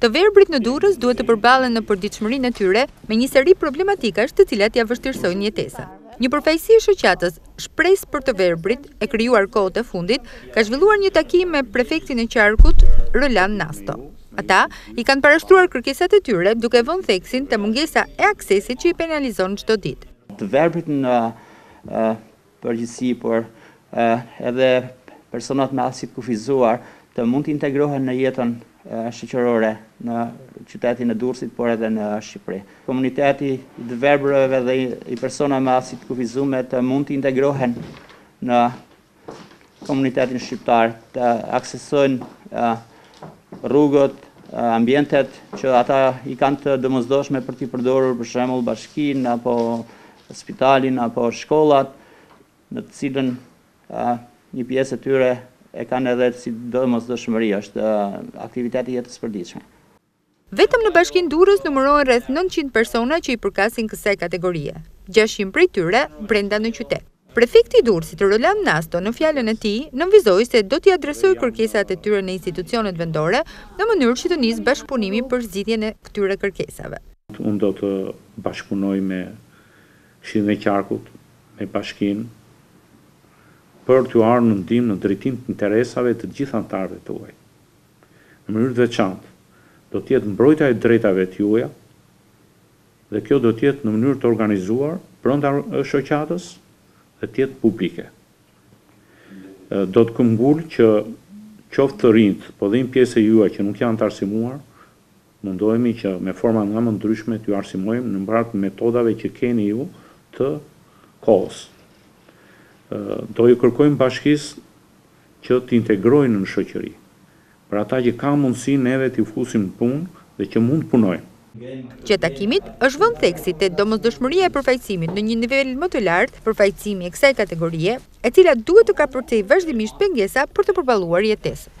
Të verbërit në Durrës duhet të përballen në përditshmërinë e tyre me një seri problematikash të cilat ia vështirësojnë jetesën. Një përfaqësi i shoqatës Shpresë për të verbërit, e krijuar kohët e fundit, ka zhvilluar një takim me prefektin e qarkut, Roland Nasto. Ata i kanë parashtruar kërkesat e tyre duke vënë theksin te mungesa e aksesit që i penalizon çdo ditë. Të verbërit në përgjithësi, por edhe personat me aftësi të kufizuar të mund të integrohen në jetën shoqërore në qytetin e Durrësit, por edhe në Shqipëri. Komuniteti i të verbërve dhe i personave me aftësi të kufizume të mund të integrohen në komunitetin shqiptar, të aksesojnë rrugët, ambientet që ata i kanë të domosdoshme për t'i përdorur për shembull bashkinë apo spitalin apo shkollat në të cilën një pjesë e tyre e kanë edhe si domosdoshmëri është aktiviteti i jetës përditshme. Vetëm në bashkinë Durrës numërohen rreth 900 persona që i përkasin kësaj kategorie, 600 prej tyre brenda në qytet. Prefekti i Durrësit Roland Nasto në fjalën e tij nënvizoi se do t'i adresojë kërkesat e tyre në institucionet vendore në mënyrë që të nisë bashkëpunimi për zgjidhjen e këtyre kërkesave. Unë do të bashkëpunoj me Këshillin e Qarkut, me Bashkinë, për t'ju ardhur në ndihmë në drejtim të interesave të gjithë anëtarëve tuaj. Në mënyrë të veçantë, do të jetë mbrojtja e drejtave të juaja dhe kjo do të jetë në mënyrë të organizuar brenda Shoqatës dhe të jetë publike. Do të këmbngul që qoftë të rinjtë, po dhe një pjesë e juaja që nuk janë të arsimuar, Mundohemi që me forma nga më të ndryshme t'ju arsimojmë në mbarë të metodave që keni ju të kohës. Do ju kërkojmë bashkisë që të integrojnë në shoqëri. Për ata që ka mundësi neve t'i fusim në punë dhe që mund të punojnë. Gjatë takimit, është vënë theksi te domosdoshmëria e përfaqësimit në një nivel më të lartë, përfaqësimi i kësaj kategorie, e cila duhet të kapërcejë vazhdimisht pengesa për të përballuar jetesën.